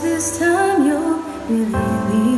This time you'll really